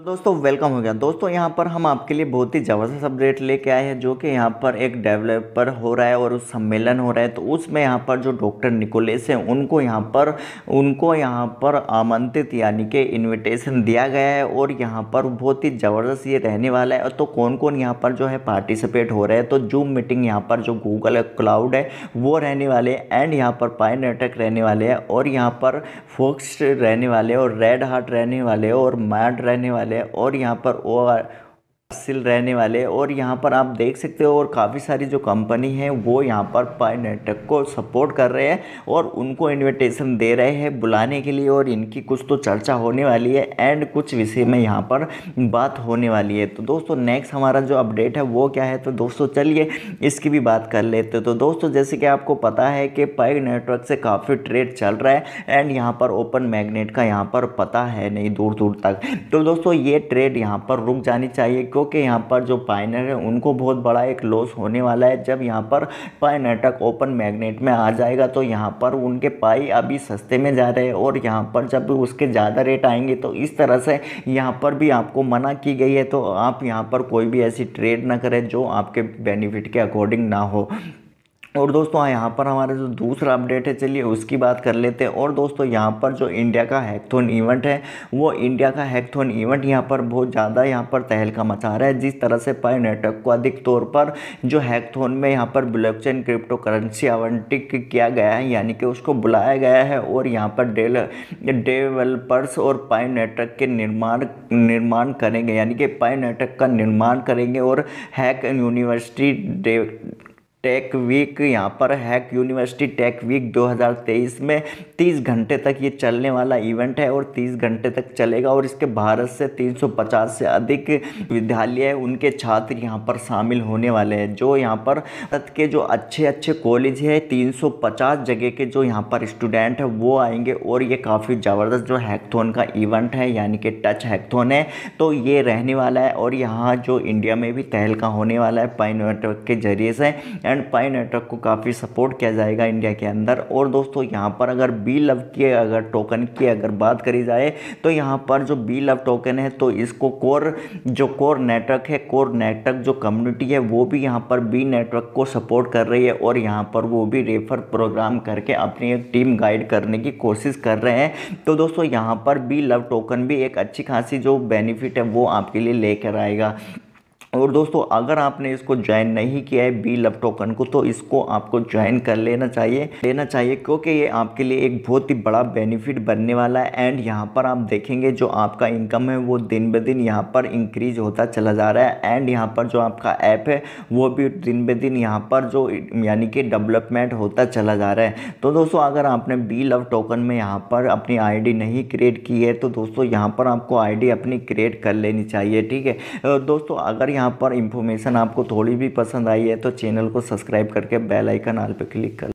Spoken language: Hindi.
दोस्तों वेलकम हो गया। दोस्तों, यहाँ पर हम आपके लिए बहुत ही ज़बरदस्त अपडेट लेके आए हैं, जो कि यहाँ पर एक डेवलपर हो रहा है और उस सम्मेलन हो रहा है तो उसमें यहाँ पर जो डॉक्टर निकोलेस हैं, उनको यहाँ पर, उनको यहाँ पर आमंत्रित यानी कि इनविटेशन दिया गया है और यहाँ पर बहुत ही ज़बरदस्त ये रहने वाला है। तो कौन कौन यहाँ पर जो है पार्टिसिपेट हो रहे हैं? तो जूम मीटिंग यहाँ पर जो गूगल क्लाउड है, वो रहने वाले एंड यहाँ पर पाई नेटवर्क रहने वाले हैं और यहाँ पर फोक्स रहने वाले और रेड हार्ट रहने वाले और मैड रहने वाले वाले और यहाँ पर ओ सिल रहने वाले। और यहाँ पर आप देख सकते हो, और काफ़ी सारी जो कंपनी है, वो यहाँ पर नेटवर्क को सपोर्ट कर रहे हैं और उनको इनविटेशन दे रहे हैं बुलाने के लिए, और इनकी कुछ तो चर्चा होने वाली है एंड कुछ विषय में यहाँ पर बात होने वाली है। तो दोस्तों नेक्स्ट हमारा जो अपडेट है, वो क्या है? तो दोस्तों, चलिए इसकी भी बात कर लेते तो दोस्तों, जैसे कि आपको पता है कि पाई नेटवर्क से काफ़ी ट्रेड चल रहा है एंड यहाँ पर ओपन मैगनेट का यहाँ पर पता है नहीं दूर दूर तक। तो दोस्तों, ये ट्रेड यहाँ पर रुक जानी चाहिए। क्यों कि यहाँ पर जो पाइनर है, उनको बहुत बड़ा एक लॉस होने वाला है। जब यहाँ पर पाई नेटवर्क ओपन मैग्नेट में आ जाएगा तो यहाँ पर उनके पाई अभी सस्ते में जा रहे हैं और यहाँ पर जब उसके ज़्यादा रेट आएँगे तो इस तरह से यहाँ पर भी आपको मना की गई है। तो आप यहाँ पर कोई भी ऐसी ट्रेड ना करें जो आपके बेनिफिट के अकॉर्डिंग ना हो। और दोस्तों हाँ, यहाँ पर हमारा जो दूसरा अपडेट है चलिए उसकी बात कर लेते हैं। और दोस्तों यहाँ पर जो इंडिया का हैकथोन इवेंट है वो इंडिया का हैकथोन इवेंट यहाँ पर बहुत ज़्यादा यहाँ पर तहलका मचा रहा है। जिस तरह से पाई नेटवर्क को अधिक तौर पर जो हैकथोन में यहाँ पर ब्लॉकचेन क्रिप्टो करेंसी आवंटित किया गया है यानी कि उसको बुलाया गया है और यहाँ पर डेल डेवलपर्स और पाई नेटवर्क के निर्माण निर्माण करेंगे यानी कि पाई नेटवर्क का निर्माण करेंगे और हैक यूनिवर्सिटी टेक वीक यहाँ पर हैक यूनिवर्सिटी टेक वीक 2023 में 30 घंटे तक ये चलने वाला इवेंट है और 30 घंटे तक चलेगा और इसके भारत से 350 से अधिक विद्यालय उनके छात्र यहाँ पर शामिल होने वाले हैं। जो यहाँ पर भारत के जो अच्छे अच्छे कॉलेज है 350 जगह के जो यहाँ पर स्टूडेंट है, वो आएँगे और ये काफ़ी ज़बरदस्त जो हैकथोन का इवेंट है, यानी कि टच हैकथोन है तो ये रहने वाला है और यहाँ जो इंडिया में भी तहलका होने वाला है नेटवर्क के ज़रिए से। एंड पाई नेटवर्क को काफ़ी सपोर्ट किया जाएगा इंडिया के अंदर। और दोस्तों, यहाँ पर अगर बी लव की अगर टोकन की अगर बात करी जाए तो यहाँ पर जो बी लव टोकन है तो इसको कोर जो कोर नेटवर्क है कोर नेटवर्क जो कम्युनिटी है, वो भी यहाँ पर बी नेटवर्क को सपोर्ट कर रही है और यहाँ पर वो भी रेफर प्रोग्राम करके अपनी एक टीम गाइड करने की कोशिश कर रहे हैं। तो दोस्तों, यहाँ पर बी लव टोकन भी एक अच्छी खासी जो बेनिफिट है, वो आपके लिए लेकर आएगा। और दोस्तों, अगर आपने इसको ज्वाइन नहीं किया है बी लव टोकन को तो इसको आपको ज्वाइन कर लेना चाहिए। लेना चाहिए क्योंकि ये आपके लिए एक बहुत ही बड़ा बेनिफिट बनने वाला है। एंड यहाँ पर आप देखेंगे जो आपका इनकम है, वो दिन ब दिन यहाँ पर इंक्रीज होता चला जा रहा है। एंड यहाँ पर जो आपका ऐप है, वो भी दिन ब दिन यहाँ पर जो यानी कि डेवलपमेंट होता चला जा रहा है। तो दोस्तों, अगर आपने बी लव टोकन में यहाँ पर अपनी आईडी नहीं क्रिएट की है तो दोस्तों, यहाँ पर आपको आईडी अपनी क्रिएट कर लेनी चाहिए, ठीक है? दोस्तों, अगर यहाँ यहाँ पर इंफॉर्मेशन आपको थोड़ी भी पसंद आई है तो चैनल को सब्सक्राइब करके बेल आइकन आल पर क्लिक कर